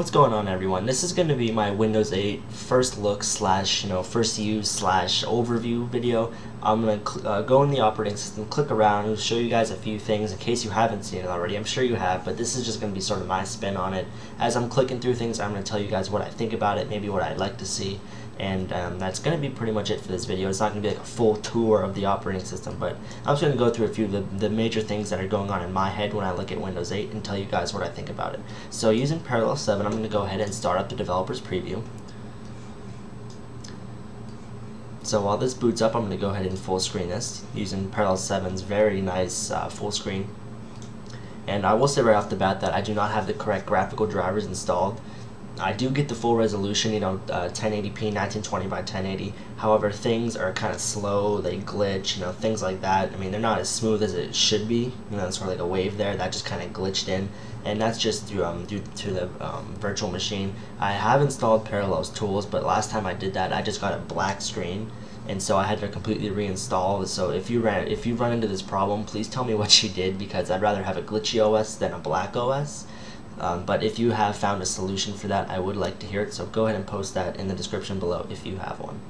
what's going on everyone? This is going to be my Windows 8 first look slash, you know, first use slash overview video. I'm going to uh, go in the operating system, click around, and show you guys a few things in case you haven't seen it already. I'm sure you have, but this is just going to be sort of my spin on it. As I'm clicking through things, I'm going to tell you guys what I think about it, maybe what I'd like to see, and um, that's going to be pretty much it for this video. It's not going to be like a full tour of the operating system, but I'm just going to go through a few of the, the major things that are going on in my head when I look at Windows 8 and tell you guys what I think about it. So using Parallels 7, I'm going to go ahead and start up the developer's preview. So while this boots up, I'm going to go ahead and full screen this using Parallels 7's very nice uh, full screen. And I will say right off the bat that I do not have the correct graphical drivers installed. I do get the full resolution, you know, uh, 1080p, 1920 by 1080. However, things are kind of slow, they glitch, you know, things like that. I mean, they're not as smooth as it should be. You know, sort of like a wave there that just kind of glitched in, and that's just due, um, due to the um, virtual machine. I have installed Parallels tools, but last time I did that, I just got a black screen, and so I had to completely reinstall. So if you ran, if you run into this problem, please tell me what you did because I'd rather have a glitchy OS than a black OS. Um, but if you have found a solution for that, I would like to hear it, so go ahead and post that in the description below if you have one.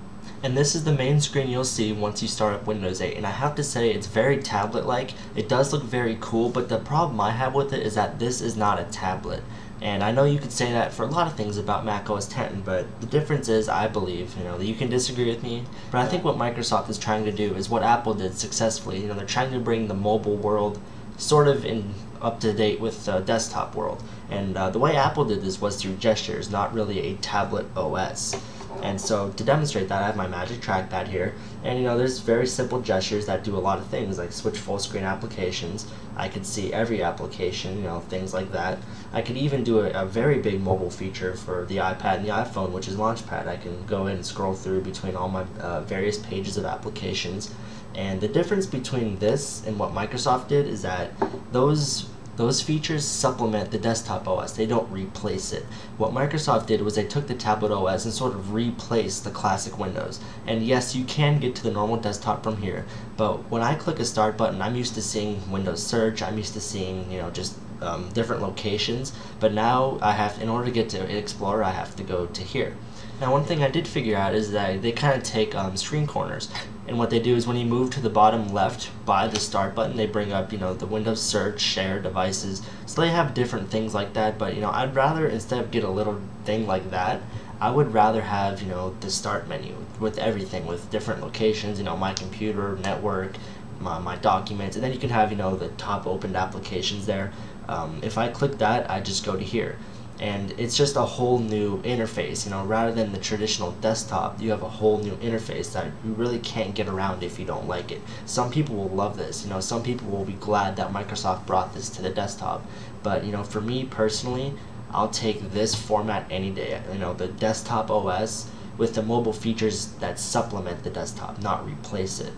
And this is the main screen you'll see once you start up Windows 8, and I have to say it's very tablet-like. It does look very cool, but the problem I have with it is that this is not a tablet. And I know you could say that for a lot of things about Mac OS 10, but the difference is, I believe, you know, you can disagree with me, but I think what Microsoft is trying to do is what Apple did successfully. You know, they're trying to bring the mobile world sort of in up to date with the desktop world. And uh, the way Apple did this was through gestures, not really a tablet OS. And so to demonstrate that, I have my Magic Trackpad here. And you know, there's very simple gestures that do a lot of things, like switch full screen applications. I could see every application, you know, things like that. I could even do a, a very big mobile feature for the iPad and the iPhone, which is Launchpad. I can go in and scroll through between all my uh, various pages of applications. And the difference between this and what Microsoft did is that those those features supplement the desktop OS, they don't replace it. What Microsoft did was they took the tablet OS and sort of replaced the classic Windows. And yes, you can get to the normal desktop from here, but when I click a start button, I'm used to seeing Windows search, I'm used to seeing, you know, just um, different locations, but now I have, in order to get to Explorer, I have to go to here. Now one thing I did figure out is that they kind of take um, screen corners and what they do is when you move to the bottom left by the start button they bring up you know the Windows search share devices. So they have different things like that but you know I'd rather instead of get a little thing like that I would rather have you know the start menu with everything with different locations you know my computer network my, my documents. And then you can have you know the top opened applications there. Um, if I click that I just go to here and it's just a whole new interface you know rather than the traditional desktop you have a whole new interface that you really can't get around if you don't like it some people will love this you know some people will be glad that Microsoft brought this to the desktop but you know for me personally I'll take this format any day you know the desktop OS with the mobile features that supplement the desktop not replace it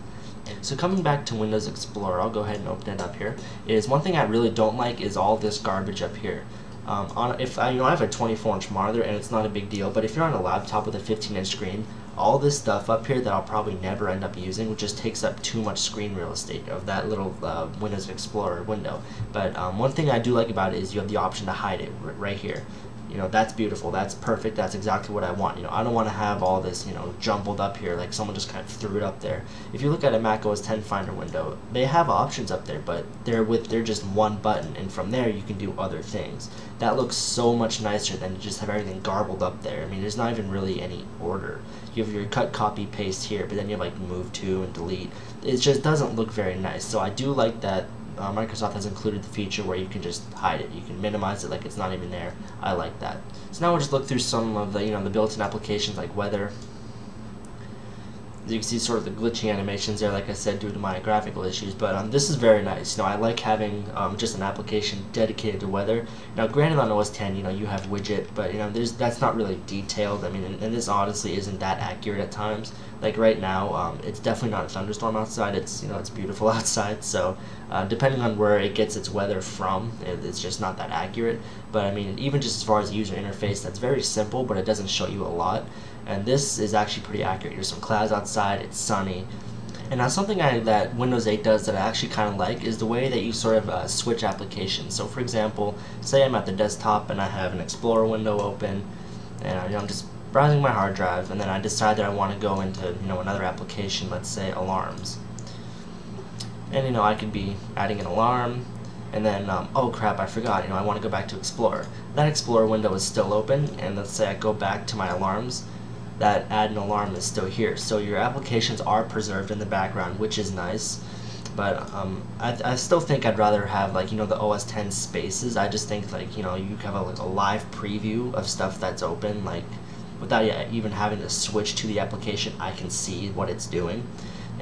so coming back to Windows Explorer, I'll go ahead and open it up here. Is one thing I really don't like is all this garbage up here. Um, on if I you know I have a 24 inch monitor and it's not a big deal, but if you're on a laptop with a 15 inch screen, all this stuff up here that I'll probably never end up using which just takes up too much screen real estate of that little uh, Windows Explorer window. But um, one thing I do like about it is you have the option to hide it right here you know that's beautiful that's perfect that's exactly what I want you know I don't want to have all this you know jumbled up here like someone just kind of threw it up there. If you look at a Mac OS 10 Finder window they have options up there but they're with they're just one button and from there you can do other things. That looks so much nicer than to just have everything garbled up there I mean there's not even really any order. You have your cut copy paste here but then you have like move to and delete. It just doesn't look very nice so I do like that uh, Microsoft has included the feature where you can just hide it. You can minimize it like it's not even there. I like that. So now we'll just look through some of the you know the built-in applications like weather, you can see sort of the glitching animations there, like I said, due to my graphical issues. But um, this is very nice. You know, I like having um, just an application dedicated to weather. Now, granted, on OS 10, you know, you have widget, but you know, there's that's not really detailed. I mean, and, and this honestly isn't that accurate at times. Like right now, um, it's definitely not a thunderstorm outside. It's you know, it's beautiful outside. So, uh, depending on where it gets its weather from, it, it's just not that accurate. But I mean, even just as far as user interface, that's very simple, but it doesn't show you a lot and this is actually pretty accurate. There's some clouds outside, it's sunny, And now something I, that Windows 8 does that I actually kind of like is the way that you sort of uh, switch applications. So for example, say I'm at the desktop and I have an Explorer window open and you know, I'm just browsing my hard drive and then I decide that I want to go into you know another application, let's say alarms. And you know I could be adding an alarm and then um, oh crap I forgot you know I want to go back to Explorer. That Explorer window is still open and let's say I go back to my alarms that add an alarm is still here. So your applications are preserved in the background, which is nice. But um, I, I still think I'd rather have like you know the OS 10 spaces. I just think like you know you have a, like a live preview of stuff that's open like without even having to switch to the application. I can see what it's doing.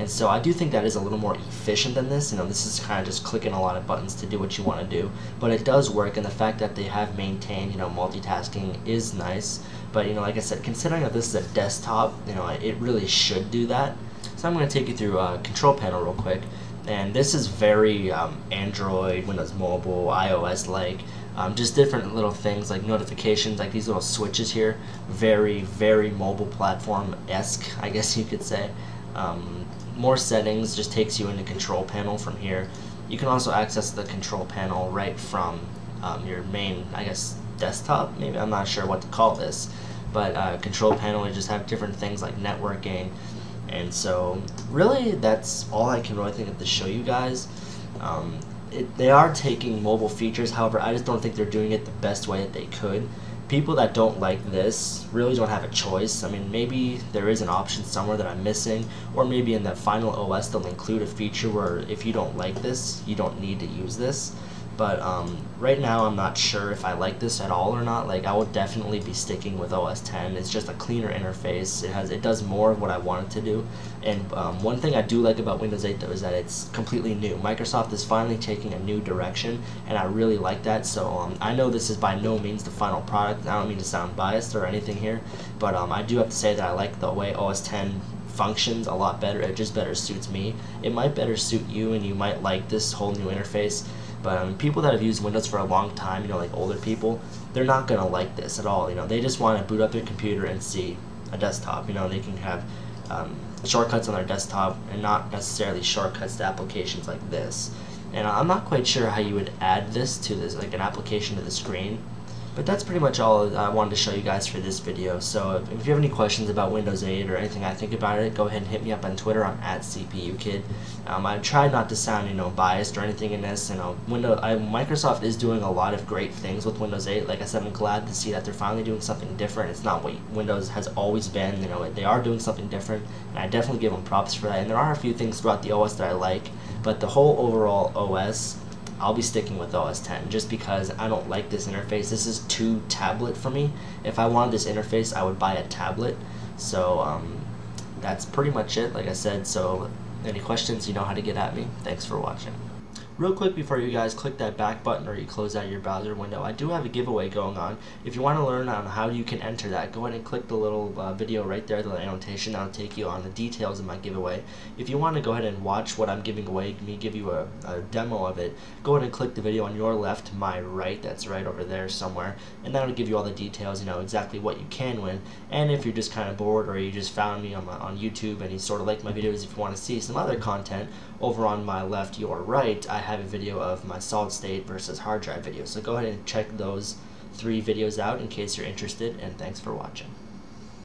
And so I do think that is a little more efficient than this. You know, this is kind of just clicking a lot of buttons to do what you want to do. But it does work, and the fact that they have maintained, you know, multitasking is nice. But, you know, like I said, considering that this is a desktop, you know, it really should do that. So I'm going to take you through uh, control panel real quick. And this is very um, Android, Windows Mobile, iOS-like. Um, just different little things like notifications, like these little switches here. Very, very mobile platform-esque, I guess you could say. Um, more settings just takes you into control panel from here. You can also access the control panel right from um, your main, I guess, desktop. Maybe I'm not sure what to call this, but uh, control panel you just have different things like networking, and so really that's all I can really think of to show you guys. Um, it, they are taking mobile features, however, I just don't think they're doing it the best way that they could people that don't like this really don't have a choice. I mean, maybe there is an option somewhere that I'm missing, or maybe in the final OS they'll include a feature where if you don't like this, you don't need to use this. But um, right now, I'm not sure if I like this at all or not. Like, I will definitely be sticking with OS 10. It's just a cleaner interface. It has, it does more of what I want it to do. And um, one thing I do like about Windows 8 though is that it's completely new. Microsoft is finally taking a new direction, and I really like that. So um, I know this is by no means the final product. I don't mean to sound biased or anything here, but um, I do have to say that I like the way OS 10 functions a lot better. It just better suits me. It might better suit you, and you might like this whole new interface. But um, people that have used Windows for a long time, you know, like older people, they're not gonna like this at all. You know, they just want to boot up their computer and see a desktop. You know, they can have um, shortcuts on their desktop and not necessarily shortcuts to applications like this. And I'm not quite sure how you would add this to this, like an application to the screen. But that's pretty much all I wanted to show you guys for this video. So if, you have any questions about Windows 8 or anything I think about it, go ahead and hit me up on Twitter. I'm at CPUKid. Um, I try not to sound you know biased or anything in this. You know, Windows, I, Microsoft is doing a lot of great things with Windows 8. Like I said, I'm glad to see that they're finally doing something different. It's not what Windows has always been. You know, they are doing something different, and I definitely give them props for that. And there are a few things throughout the OS that I like, but the whole overall OS I'll be sticking with OS 10 just because I don't like this interface. This is too tablet for me. If I wanted this interface, I would buy a tablet. So um, that's pretty much it, like I said. So any questions, you know how to get at me. Thanks for watching. Real quick before you guys click that back button or you close out your browser window, I do have a giveaway going on. If you want to learn on how you can enter that, go ahead and click the little uh, video right there, the annotation. That'll take you on the details of my giveaway. If you want to go ahead and watch what I'm giving away, me give you a, a demo of it, go ahead and click the video on your left, my right, that's right over there somewhere, and that'll give you all the details, you know, exactly what you can win. And if you're just kind of bored or you just found me on, my, on YouTube and you sort of like my videos, if you want to see some other content, over on my left, your right, I have a video of my solid state versus hard drive video. So go ahead and check those three videos out in case you're interested, and thanks for watching.